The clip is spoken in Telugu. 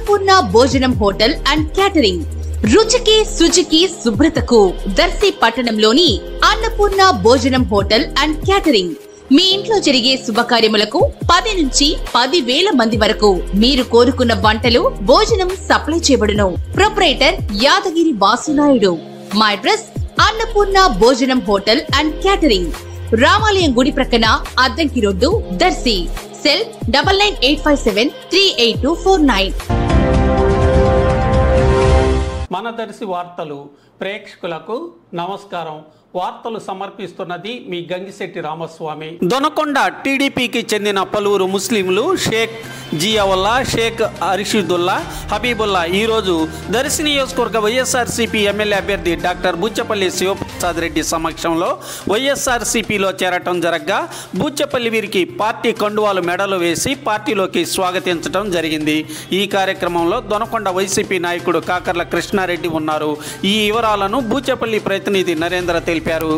అన్నపూర్ణ భోజనం హోటల్ అండ్ క్యాటరింగ్. రుచికి శుచికి శుభ్రతకు దర్శి పట్టణంలోని అన్నపూర్ణ భోజనం హోటల్ అండ్ క్యాటరింగ్. మీ ఇంట్లో జరిగే శుభకార్యములకు పది నుంచి పది వేల మంది వరకు మీరు కోరుకున్న వంటలు భోజనం సప్లై చేయబడును. ప్రొపరేటర్ యాదగిరి వాసునాయుడు. మా అడ్రస్ అన్నపూర్ణ భోజనం హోటల్ అండ్ క్యాటరింగ్. రామాలయం గుడి ప్రక్కన Addanki road Darsi. Cell double nine eight five seven three eight two four nine. మనదర్శి వార్తలు ప్రేక్షకులకు నమస్కారం. వార్తలు సమర్పిస్తున్నది మీ గంగిశెట్టి రామస్వామి. దొనకొండ టీడీపీకి చెందిన పలువురు ముస్లింలు షేక్ జియావుల్లా షేక్ అరిషిదుల్లా హబీబుల్లా. ఈరోజు దర్శి నియోజకవర్గ వైఎస్ఆర్సీపీ ఎమ్మెల్యే అభ్యర్థి డాక్టర్ బుచ్చపల్లి శివప్రసాద్ రెడ్డి సమక్షంలో వైఎస్ఆర్సీపీలో చేరటం జరగ్గా. బుచ్చపల్లి వీరికి పార్టీ కండువాలు మెడలు వేసి పార్టీలోకి స్వాగతించడం జరిగింది. ఈ కార్యక్రమంలో దొనకొండ వైసీపీ నాయకుడు కాకర్ల కృష్ణారెడ్డి ఉన్నారు. ఈ వివరాలను బూచపల్లి ప్రతినిధి నరేంద్ర తెలిపారు.